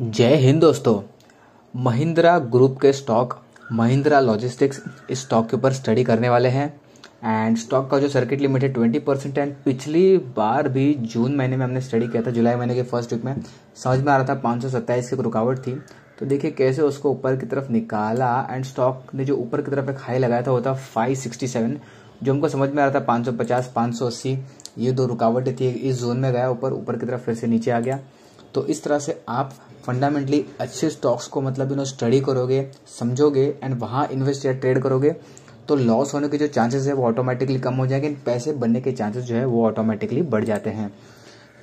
जय हिंद दोस्तों। महिंद्रा ग्रुप के स्टॉक महिंद्रा लॉजिस्टिक्स इस स्टॉक के ऊपर स्टडी करने वाले हैं। एंड स्टॉक का जो सर्किट लिमिट है ट्वेंटी परसेंट एंड पिछली बार भी जून महीने में हमने स्टडी किया था, जुलाई महीने के फ़र्स्ट वीक में। समझ में आ रहा था पाँच सौ सत्ताईस की रुकावट थी। तो देखिए कैसे उसको ऊपर की तरफ़ निकाला एंड स्टॉक ने जो ऊपर की तरफ़ एक हाई लगाया था, वो था फाइव सिक्सटी सेवन जो हमको समझ में आ रहा था पाँच सौ पचास, पाँच सौ अस्सी, ये दो रुकावटें थी। इस जोन में गया, ऊपर ऊपर की तरफ़ फिर से नीचे आ गया। तो इस तरह से आप फंडामेंटली अच्छे स्टॉक्स को मतलब यू नो स्टडी करोगे, समझोगे एंड वहाँ इन्वेस्ट या ट्रेड करोगे तो लॉस होने के जो चांसेस है वो ऑटोमेटिकली कम हो जाएँगे पैसे बनने के चांसेस जो है वो ऑटोमेटिकली बढ़ जाते हैं।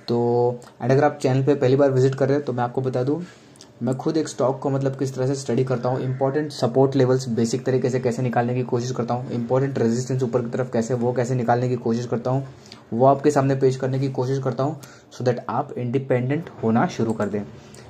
तो एंड अगर आप चैनल पे पहली बार विज़िट कर रहे हैं तो मैं आपको बता दूँ, मैं खुद एक स्टॉक को मतलब किस तरह से स्टडी करता हूँ इंपॉर्टेंट सपोर्ट लेवल्स बेसिक तरीके से कैसे निकालने की कोशिश करता हूँ इंपॉर्टेंट रेजिस्टेंस ऊपर की तरफ़ कैसे, वो कैसे निकालने की कोशिश करता हूँ, वो आपके सामने पेश करने की कोशिश करता हूँ सो दैट आप इंडिपेंडेंट होना शुरू कर दें।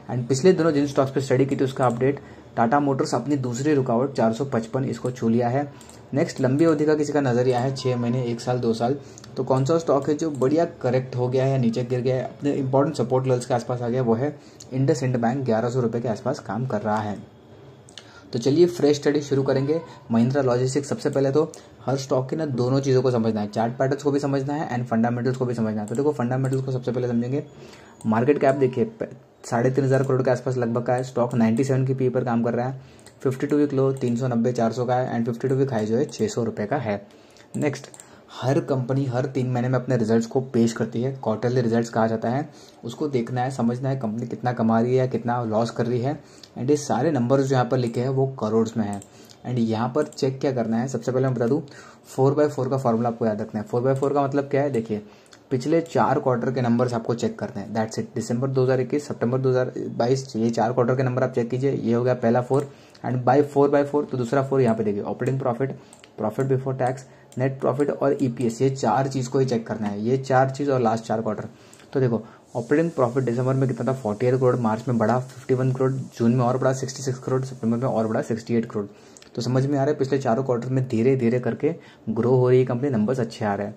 एंड पिछले दिनों जिन स्टॉक्स पे स्टडी की थी उसका अपडेट टाटा मोटर्स अपनी दूसरी रुकावट 455 इसको छू लिया है। नेक्स्ट लंबी अवधि का किसी का नज़रिया है, छह महीने, एक साल, दो साल। तो कौन सा स्टॉक है जो बढ़िया करेक्ट हो गया है, नीचे गिर गया है, अपने इंपॉर्टेंट सपोर्ट लेवल्स के आसपास आ गया वो है इंडस इंड बैंक ग्यारह सौ के आसपास काम कर रहा है। तो चलिए फ्रेश स्टडी शुरू करेंगे। महिंद्रा लॉजिस्टिक्स सबसे पहले तो हर स्टॉक की ना दोनों चीज़ों को समझना है। चार्ट पैटर्न्स को भी समझना है एंड फंडामेंटल्स को भी समझना है। तो देखो फंडामेंटल्स को सबसे पहले समझेंगे। मार्केट कैप देखिए साढ़े तीन हज़ार करोड़ के आसपास लगभग का है। स्टॉक नाइन्टी सेवन की पी पर काम कर रहा है। फिफ्टी टू वीक लो तीन सौ नब्बे, चार सौ का है and fifty two week high जो है छः सौ रुपये का है। नेक्स्ट हर कंपनी हर तीन महीने में अपने रिजल्ट्स को पेश करती है। क्वार्टरली रिजल्ट्स कहा जाता है। उसको देखना है, समझना है कंपनी कितना कमा रही है, कितना लॉस कर रही है। एंड ये सारे नंबर्स जो यहाँ पर लिखे हैं, वो करोड़ में है। एंड यहाँ पर चेक क्या करना है? सबसे पहले मैं बता दूँ, फोर बाय फोर का फॉर्मूला आपको याद रखना है। फोर बाय फोर का मतलब क्या है? देखिए, पिछले चार क्वार्टर के नंबर्स आपको चेक करने हैं। दैट्स इट दिसंबर 2021 सितंबर 2022 ये चार क्वार्टर के नंबर आप चेक कीजिए। ये हो गया पहला four and by four by four तो दूसरा फोर यहाँ पे देखिए। Operating profit profit before tax net profit और ईपीएस ये चार चीज़ को ही चेक करना है। ये चार चीज़ और लास्ट चार क्वार्टर तो देखो ऑपरेटिंग प्रॉफिट दिसंबर में कितना था? फोर्टी एट करोड़ मार्च में बढ़ा फिफ्टी वन करोड़ जून में और बढ़ा सिक्सटी सिक्स करोड़ सितंबर में और बढ़ा सिक्सटी एट करोड़ तो समझ में आ रहा है, पिछले चारों क्वार्टर में धीरे धीरे करके ग्रो हो रही है कंपनी नंबर्स अच्छे आ रहे हैं।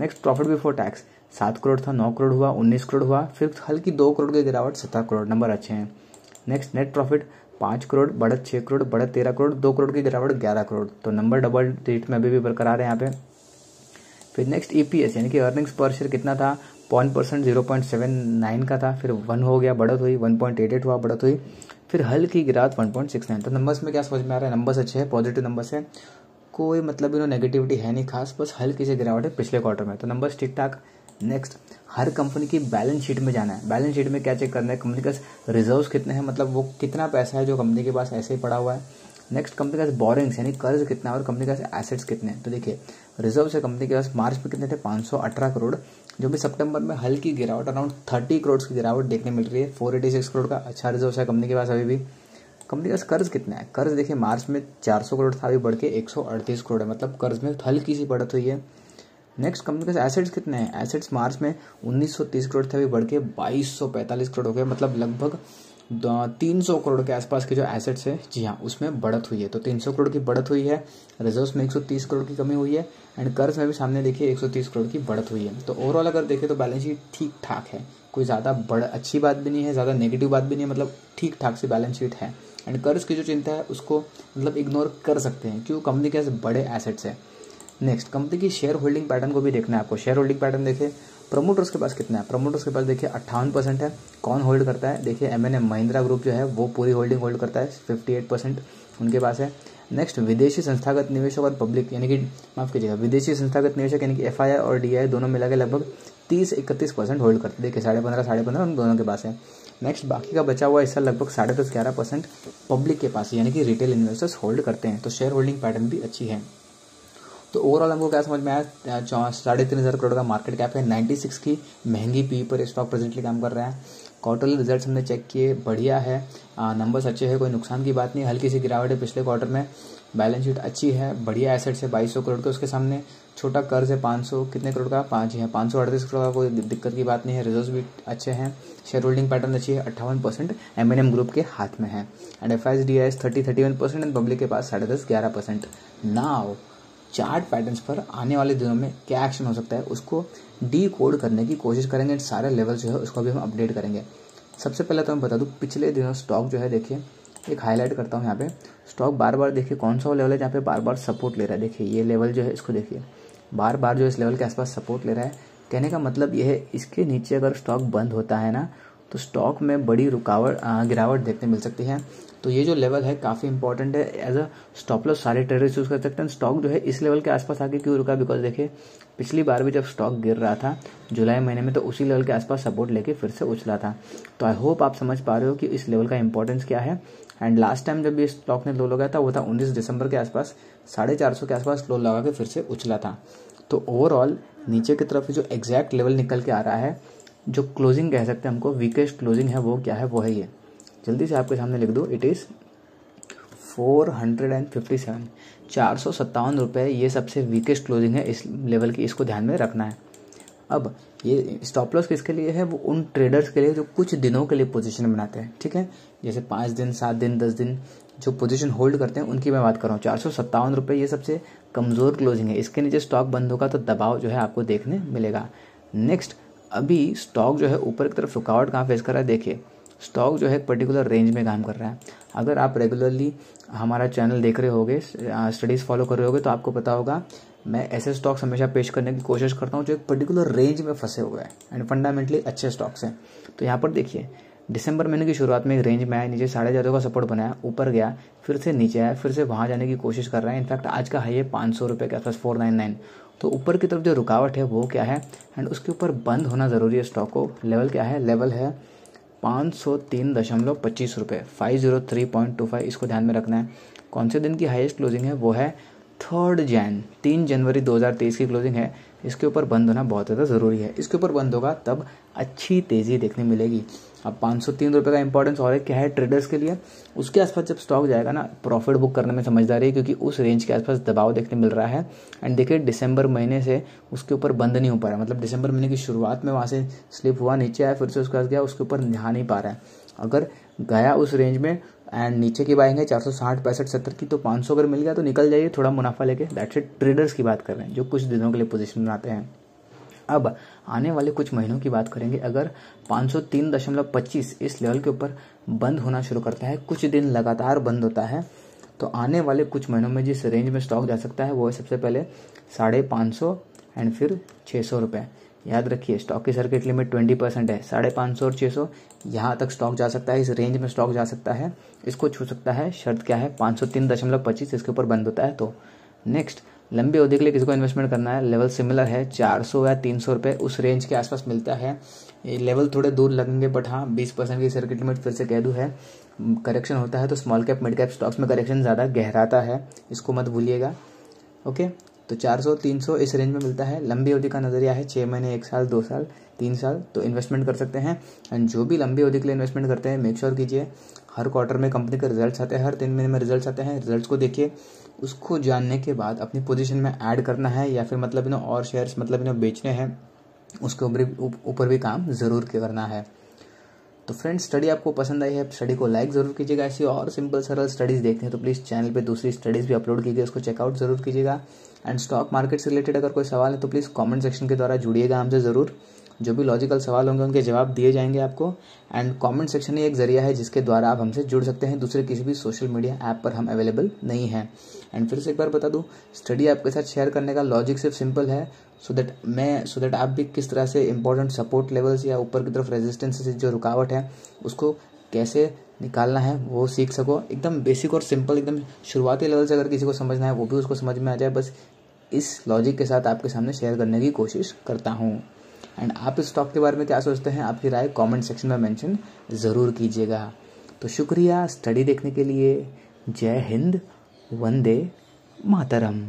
नेक्स्ट प्रॉफिट बिफोर टैक्स सात करोड़ था, नौ करोड़ हुआ, उन्नीस करोड़ हुआ, फिर हल्की दो करोड़ की गिरावट, सत्रह करोड़ नंबर अच्छे हैं। नेक्स्ट नेट प्रॉफिट पाँच करोड़ बढ़त छः करोड़ बढ़त तेरह करोड़ दो करोड़ की गिरावट, ग्यारह करोड़ तो नंबर डबल डिजिट में अभी भी बरकरार है यहाँ पे। फिर नेक्स्ट ईपीएस यानी कि अर्निंग्स पर शेयर कितना था? Point percent zero point seven nine का था। फिर वन हो गया, बढ़त हुई वन पॉइंट एट एट हुआ, बढ़त हुई। फिर हल्की गिरावट वन पॉइंट सिक्स नाइन तो नंबर्स में क्या समझ में आ रहा है? नंबर्स अच्छे हैं पॉजिटिव नंबर्स है। कोई मतलब इन्हों नेगेटिविटी है नहीं खास, बस हल्की से गिरावट है पिछले क्वार्टर में। तो नंबर्स ठीक ठाक नेक्स्ट हर कंपनी की बैलेंस शीट में जाना है। बैलेंस शीट में क्या चेक करना है? कंपनी के रिजर्व्स कितने हैं? मतलब वो कितना पैसा है जो कंपनी के पास ऐसे ही पड़ा हुआ है। नेक्स्ट कंपनी के पास बोरिंग्स यानी कर्ज कितना है और कंपनी के पास एसेट्स कितने हैं? तो देखिए रिज़र्व है कंपनी के पास मार्च में कितने थे? 518 करोड़, जो भी सितंबर में हल्की गिरावट, अराउंड 30 करोड़ की गिरावट देखने मिल रही है। 486 करोड़ का अच्छा रिज़र्व है कंपनी के पास अभी भी। कंपनी का कर्ज कितना है? कर्ज देखिए, मार्च में 400 करोड़ था, अभी बढ़ के 138 करोड़ है। मतलब कर्ज में हल्की सी बढ़त हुई है। नेक्स्ट, कंपनी के पास एसेट्स कितने हैं? एसेट्स मार्च में 1930 करोड़ थे, अभी बढ़ के 2245 करोड़ हो गए। मतलब लगभग तीन सौ करोड़ के आसपास के जो एसेट्स है, जी हाँ उसमें बढ़त हुई है। तो तीन सौ करोड़ की बढ़त हुई है रिज़र्व में 130 करोड़ की कमी हुई है एंड कर्ज में भी सामने देखिए 130 करोड़ की बढ़त हुई है। तो ओवरऑल अगर देखें तो बैलेंस शीट ठीक ठाक है। कोई ज़्यादा बड़ अच्छी बात भी नहीं है, ज़्यादा नेगेटिव बात भी नहीं है मतलब ठीक ठाक सी बैलेंस शीट है। एंड कर्ज की जो चिंता है, उसको मतलब इग्नोर कर सकते हैं, क्यों? कंपनी के बड़े एसेट्स है। नेक्स्ट कंपनी की शेयर होल्डिंग पैटर्न को भी देखना है आपको। शेयर होल्डिंग पैटर्न देखे प्रमोटर्स के पास कितना है? प्रमोटर्स के पास देखिए अट्ठावन परसेंट है। कौन होल्ड करता है? देखिए M and M Mahindra group जो है, वो पूरी होल्डिंग होल्ड करता है। फिफ्टी एट परसेंट उनके पास है। नेक्स्ट विदेशी संस्थागत निवेशक और पब्लिक यानी कि, माफ़ कीजिएगा, विदेशी संस्थागत निवेशक, यानी कि एफआईआई और डीआई दोनों मिला के लगभग तीस इकतीस परसेंट होल्ड करते देखिए, साढ़े पंद्रह साढ़े पंद्रह उन दोनों के पास है। नेक्स्ट बाकी का बचा हुआ हिस्सा लगभग साढ़े दस, ग्यारह परसेंट पब्लिक के पास यानी कि रिटेल इन्वेस्टर्स होल्ड करते हैं। तो शेयर होल्डिंग पैटर्न भी अच्छी है। तो ओवरऑल हमको क्या समझ में आया साढ़े तीन हज़ार करोड़ का मार्केट कैप है। नाइन्टी सिक्स की महँगी पी पर स्टॉक प्रेजेंटली काम कर रहा है। क्वार्टरली रिजल्ट्स हमने चेक किए, बढ़िया है। नंबर्स अच्छे हैं, कोई नुकसान की बात नहीं, हल्की सी गिरावट है पिछले क्वार्टर में। बैलेंस शीट अच्छी है, बढ़िया एसेट्स है, बाईस सौ करोड़ के उसके सामने। छोटा कर्ज है पाँच सौ, कितने करोड़ का? पाँच है पाँच सौ अड़तीस करोड़ का कोई दिक्कत की बात नहीं है। रिज़र्व भी अच्छे हैं शेयर होल्डिंग पैटर्न अच्छी है, अट्ठावन percent M and M group के हाथ में है। And F I D I s thirty thirty one percent and public के पास साढ़े दस, ग्यारह परसेंट। नाउ चार्ट पैटर्न्स पर आने वाले दिनों में क्या एक्शन हो सकता है, उसको डी कोड करने की कोशिश करेंगे सारे लेवल जो है उसको भी हम अपडेट करेंगे। सबसे पहले तो मैं बता दूँ, पिछले दिनों स्टॉक जो है देखिए, एक हाईलाइट करता हूँ यहाँ पे। स्टॉक बार बार देखिए कौन सा वो लेवल है जहाँ पे बार बार सपोर्ट ले रहा है। देखिए, ये लेवल जो है इसको देखिए। बार बार जो इस लेवल के आसपास सपोर्ट ले रहा है। कहने का मतलब ये है, इसके नीचे अगर स्टॉक बंद होता है ना तो स्टॉक में बड़ी रुकावट गिरावट देखने मिल सकती है। तो ये जो लेवल है, काफ़ी इंपॉर्टेंट है। एज अ स्टॉप लॉस सारे ट्रेडर्स यूज़ कर सकते हैं। स्टॉक जो है, इस लेवल के आसपास आके क्यों रुका? बिकॉज़ देखिए, पिछली बार भी जब स्टॉक गिर रहा था, जुलाई महीने में तो उसी लेवल के आसपास सपोर्ट लेके फिर से उछला था। तो आई होप आप समझ पा रहे हो कि इस लेवल का इंपॉर्टेंस क्या है। एंड लास्ट टाइम जब ये स्टॉक ने लो लगाया था, वो था उन्नीस दिसंबर के आसपास, साढ़े चार सौ के आसपास लो लगा के फिर से उछला था। तो ओवरऑल नीचे की तरफ़ जो एग्जैक्ट लेवल निकल के आ रहा है जो क्लोजिंग कह सकते हैं हमको वीकेस्ट क्लोजिंग है वो क्या है? वो है ये। जल्दी से आपके सामने लिख दो। It is four hundred and fifty seven चार सौ सत्तावन रुपये ये सबसे वीकेस्ट क्लोजिंग है इस लेवल की, इसको ध्यान में रखना है। अब ये स्टॉप लॉस किसके लिए है? वो उन ट्रेडर्स के लिए जो कुछ दिनों के लिए पोजीशन बनाते हैं, ठीक है? जैसे पाँच दिन, सात दिन, दस दिन जो पोजीशन होल्ड करते हैं, उनकी मैं बात कर रहा हूँ। चार सौ सत्तावन रुपये ये सबसे कमज़ोर क्लोजिंग है। इसके नीचे स्टॉक बंद होगा तो दबाव जो है आपको देखने मिलेगा। नेक्स्ट अभी स्टॉक जो है ऊपर की तरफ़ रुकावट कहाँ फेस कर रहा है? देखिए स्टॉक जो है एक पर्टिकुलर रेंज में काम कर रहा है। अगर आप रेगुलरली हमारा चैनल देख रहे होगे स्टडीज़ फॉलो कर रहे होगे तो आपको पता होगा, मैं ऐसे स्टॉक्स हमेशा पेश करने की कोशिश करता हूँ जो एक पर्टिकुलर रेंज में फंसे हुए हैं एंड फंडामेंटली अच्छे स्टॉक्स हैं। तो यहाँ पर देखिए दिसंबर महीने की शुरुआत में एक रेंज में आया, नीचे साढ़े चार का सपोर्ट बनाया, ऊपर गया, फिर से नीचे आया, फिर से वहाँ जाने की कोशिश कर रहा है। इनफैक्ट आज का हाई है पाँच सौ रुपये के आसपास फोर नाइन नाइन तो ऊपर की तरफ़ जो रुकावट है वो क्या है? एंड उसके ऊपर बंद होना ज़रूरी है स्टॉक को। लेवल क्या है? लेवल है पाँच सौ तीन दशमलव पच्चीस रुपये five zero three point two five इसको ध्यान में रखना है। कौन से दिन की हाईएस्ट क्लोजिंग है? वो है थर्ड जैन तीन जनवरी 2023 की क्लोजिंग है। इसके ऊपर बंद होना बहुत ज़्यादा ज़रूरी है। इसके ऊपर बंद होगा तब अच्छी तेज़ी देखने मिलेगी। अब पाँच सौ तीन रुपये का इंपॉर्टेंस और क्या है ट्रेडर्स के लिए? उसके आसपास जब स्टॉक जाएगा ना प्रॉफिट बुक करने में समझदारी है, क्योंकि उस रेंज के आसपास दबाव देखने मिल रहा है। एंड देखिए दिसंबर महीने से उसके ऊपर बंद नहीं हो पा रहा मतलब दिसंबर महीने की शुरुआत में वहाँ से स्लिप हुआ, नीचे आया, फिर से उसके पास गया, उसके ऊपर ध्यान नहीं पा रहा है। अगर गया उस रेंज में एंड नीचे की बाइंग है, चार सौ साठ, पैंसठ, सत्तर की तो पाँच सौ अगर मिल गया तो निकल जाइए, थोड़ा मुनाफा लेके। दैट्स इट ट्रेडर्स की बात कर रहे हैं, जो कुछ दिनों के लिए पोजीशन बनाते हैं। अब आने वाले कुछ महीनों की बात करेंगे। अगर पाँच सौ तीन दशमलव पच्चीस इस लेवल के ऊपर बंद होना शुरू करता है, कुछ दिन लगातार बंद होता है तो आने वाले कुछ महीनों में जिस रेंज में स्टॉक जा सकता है, वो है सबसे पहले साढ़े पाँच सौ एंड फिर छः सौ रुपये याद रखिए स्टॉक की सर्किट लिमिट ट्वेंटी परसेंट है। साढ़े पाँच सौ और छः सौ यहाँ तक स्टॉक जा सकता है, इस रेंज में स्टॉक जा सकता है, इसको छू सकता है, शर्त क्या है? पाँच सौ तीन दशमलव पच्चीस इसके ऊपर बंद होता है तो नेक्स्ट लंबी अवधि के लिए किसी को इन्वेस्टमेंट करना है लेवल सिमिलर है, चार सौ या तीन सौ रुपये उस रेंज के आसपास मिलता है। लेवल थोड़े दूर लगेंगे बट हाँ बीस परसेंट की सर्किट लिमिट फिर से कह दूँ है। करेक्शन होता है तो small cap mid cap stocks में करेक्शन ज़्यादा गहराता है, इसको मत भूलिएगा। ओके तो 400 300 इस रेंज में मिलता है। लंबी अवधि का नज़रिया है छः महीने, एक साल, दो साल, तीन साल तो इन्वेस्टमेंट कर सकते हैं। एंड जो भी लंबी अवधि के लिए इन्वेस्टमेंट करते हैं मेक श्योर कीजिए, हर क्वार्टर में कंपनी के रिजल्ट्स आते हैं, हर तीन महीने में रिजल्ट्स आते हैं। रिजल्ट्स को देखिए उसको जानने के बाद अपनी पोजीशन में ऐड करना है या फिर मतलब इन्हें और शेयर्स मतलब इन्हें बेचने हैं, उसके ऊपर ऊपर भी काम ज़रूर करना है। तो फ्रेंड्स स्टडी आपको पसंद आई है स्टडी को लाइक ज़रूर कीजिएगा, ऐसी और सिंपल सरल स्टडीज़ देखते हैं तो प्लीज़ चैनल पे दूसरी स्टडीज़ भी अपलोड कीजिए, उसको चेकआउट ज़रूर कीजिएगा। एंड स्टॉक मार्केट से रिलेटेड अगर कोई सवाल है तो प्लीज़ कमेंट सेक्शन के द्वारा जुड़िएगा हमसे ज़रूर। जो भी लॉजिकल सवाल होंगे, उनके जवाब दिए जाएँगे आपको। एंड कमेंट सेक्शन ही एक ज़रिया है जिसके द्वारा आप हमसे जुड़ सकते हैं। दूसरे किसी भी सोशल मीडिया ऐप पर हम अवेलेबल नहीं हैं। एंड फिर से एक बार बता दूँ स्टडी आपके साथ शेयर करने का लॉजिक सिर्फ़ सिंपल है। सो so दैट मैं सो so दैट आप भी किस तरह से इंपॉर्टेंट सपोर्ट लेवल्स या ऊपर की तरफ़ रेजिस्टेंस से जो रुकावट है, उसको कैसे निकालना है, वो सीख सको। एकदम बेसिक और सिंपल एकदम शुरुआती लेवल से अगर किसी को समझना है, वो भी उसको समझ में आ जाए। बस इस लॉजिक के साथ आपके सामने शेयर करने की कोशिश करता हूँ। एंड आप इस स्टॉक के बारे में क्या सोचते हैं? आपकी राय कमेंट सेक्शन में मेंशन ज़रूर कीजिएगा। तो शुक्रिया स्टडी देखने के लिए। जय हिंद, वंदे मातरम।